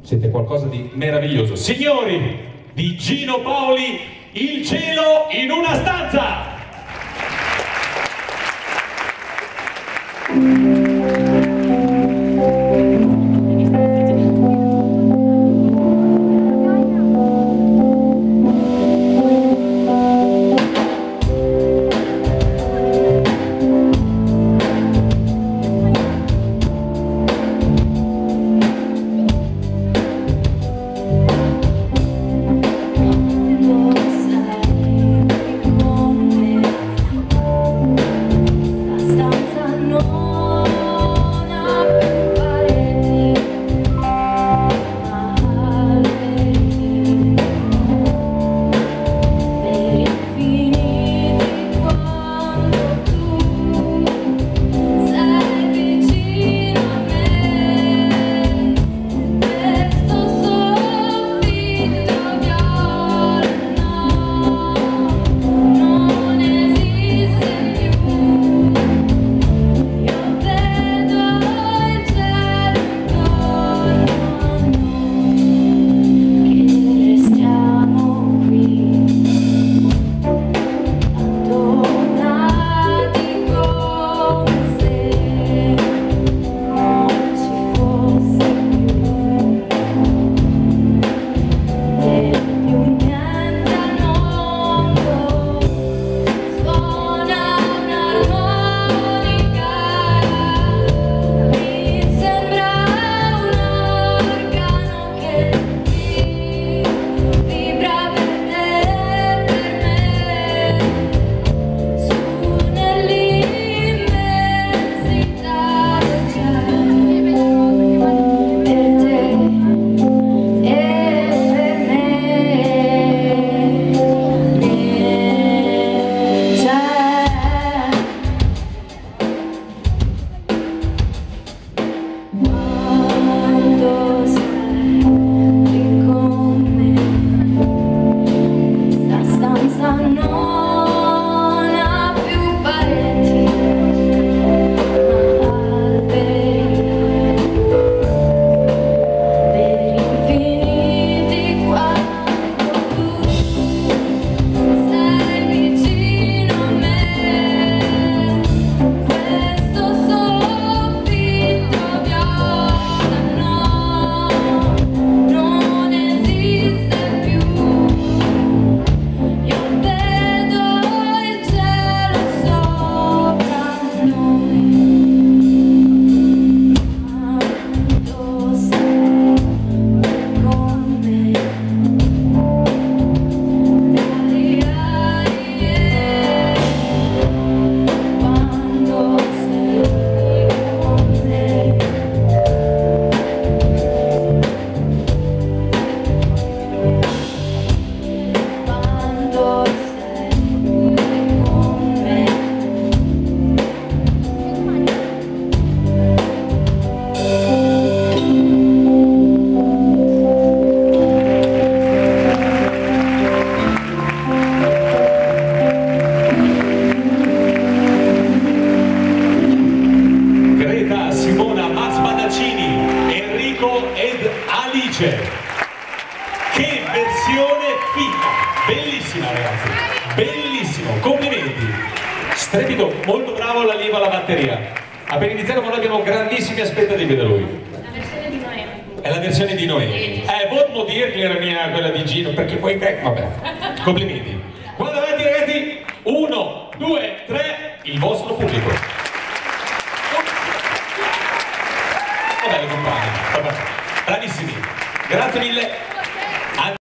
Siete qualcosa di meraviglioso. Signori di Gino Paoli, il cielo in una stanza! Alice. Che versione figa! Bellissima ragazzi, bellissimo, complimenti. Strepido, molto bravo la leva alla batteria. Appena iniziato ma noi abbiamo grandissime aspettative da lui. La versione di Noemi. È la versione di Noemi. Eh, volevo dirti era mia quella di Gino, perché poi, eh, vabbè, complimenti. Grazie mille.